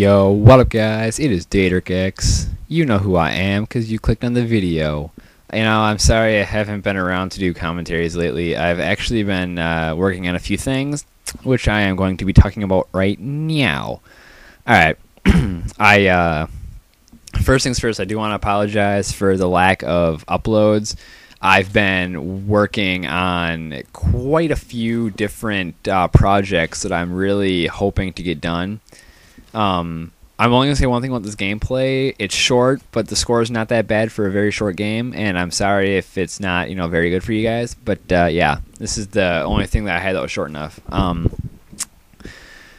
Yo, what up, guys? It is Daedricx. You know who I am because you clicked on the video. You know, I'm sorry I haven't been around to do commentaries lately. I've actually been uh, working on a few things, which I am going to be talking about right now. Alright, I, uh, first things first, I do want to apologize for the lack of uploads. I've been working on quite a few different uh, projects that I'm really hoping to get done. Um, I'm only gonna say one thing about this gameplay. It's short, but the score is not that bad for a very short game. And I'm sorry if it's not, you know, very good for you guys. But uh, yeah, this is the only thing that I had that was short enough. Um,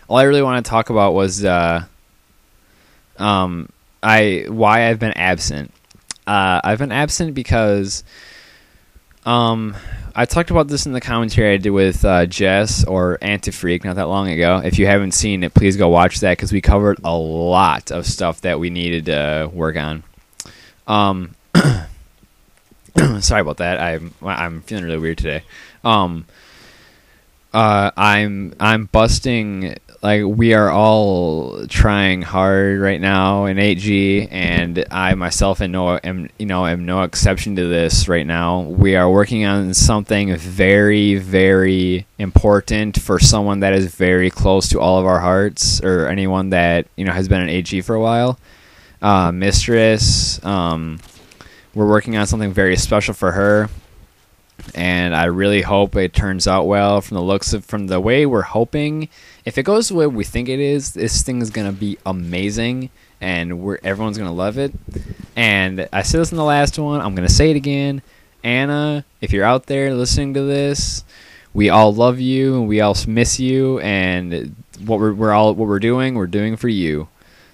all I really want to talk about was uh, um, I why I've been absent. Uh, I've been absent because um, I talked about this in the commentary I did with uh, Jess or Antifreak not that long ago. If you haven't seen it, please go watch that because we covered a lot of stuff that we needed to work on. Um, sorry about that. I'm I'm feeling really weird today. Um, uh, I'm I'm busting like we are all trying hard right now in 8G, and I myself am no am you know am no exception to this right now. We are working on something very very important for someone that is very close to all of our hearts, or anyone that you know has been in 8G for a while. Uh, Mistress, um, we're working on something very special for her and I really hope it turns out well from the looks of from the way we're hoping. If it goes the way we think it is, this thing is gonna be amazing, and we're everyone's gonna love it. And I said this in the last one. I'm gonna say it again. Anna, if you're out there listening to this, we all love you and we all miss you. And what we're, we're all what we're doing, we're doing for you.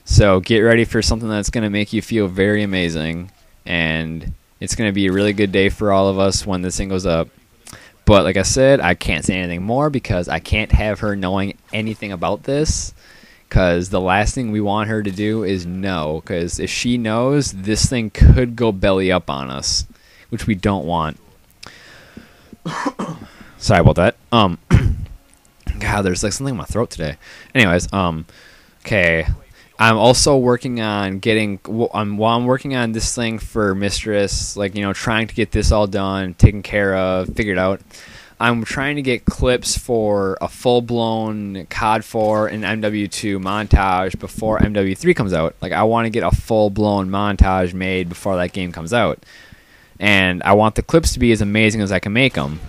So get ready for something that's gonna make you feel very amazing and it's going to be a really good day for all of us when this thing goes up. But like I said, I can't say anything more because I can't have her knowing anything about this. Because the last thing we want her to do is know. Because if she knows, this thing could go belly up on us, which we don't want. Sorry about that. Um, God, there's like something in my throat today. Anyways, um, okay, I'm also working on getting. I'm while I'm working on this thing for Mistress, like you know, trying to get this all done, taken care of, figured out. I'm trying to get clips for a full blown COD 4 and MW2 montage before MW3 comes out. Like I want to get a full blown montage made before that game comes out, and I want the clips to be as amazing as I can make them.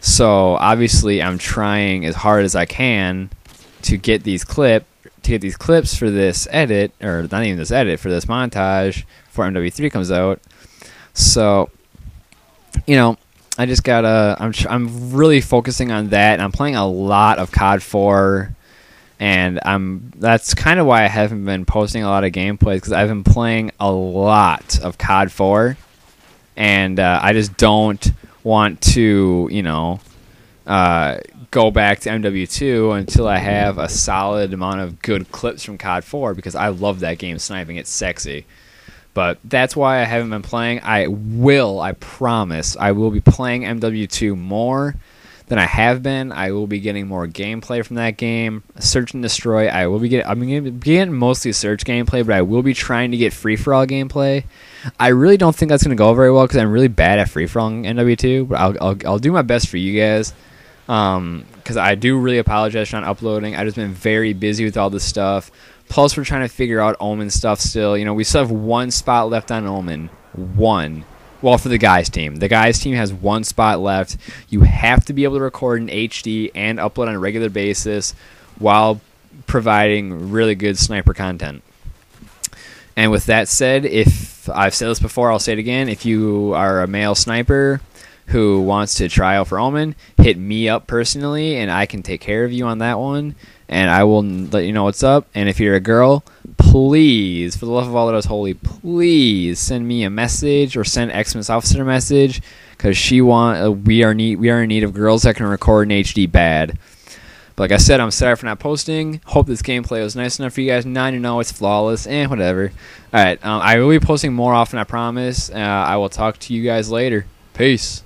So obviously, I'm trying as hard as I can to get these clips to get these clips for this edit, or not even this edit, for this montage before MW3 comes out. So, you know, I just gotta. I'm I'm really focusing on that. And I'm playing a lot of COD 4, and I'm that's kind of why I haven't been posting a lot of gameplays because I've been playing a lot of COD 4, and uh, I just don't want to, you know, uh, go back to MW2 until I have a solid amount of good clips from COD 4 because I love that game sniping. It's sexy. But that's why I haven't been playing. I will, I promise, I will be playing MW2 more than I have been. I will be getting more gameplay from that game. Search and destroy. I will be getting. I'm going to be getting mostly search gameplay, but I will be trying to get free for all gameplay. I really don't think that's going to go very well because I'm really bad at free for all in MW2. But I'll, I'll I'll do my best for you guys because um, I do really apologize for not uploading. I've just been very busy with all this stuff. Plus, we're trying to figure out Omen stuff still. You know, we still have one spot left on Omen. One. Well, for the guys team. The guys team has one spot left. You have to be able to record in HD and upload on a regular basis while providing really good sniper content. And with that said, if I've said this before, I'll say it again. If you are a male sniper, who wants to try out for Omen, hit me up personally, and I can take care of you on that one. And I will let you know what's up. And if you're a girl, please, for the love of all that is holy, please send me a message or send Xmas Officer a message because she want uh, we are need we are in need of girls that can record in HD bad. But like I said, I'm sorry for not posting. Hope this gameplay was nice enough for you guys. Now you know it's flawless and eh, whatever. All right, um, I will be posting more often. I promise. Uh, I will talk to you guys later. Peace.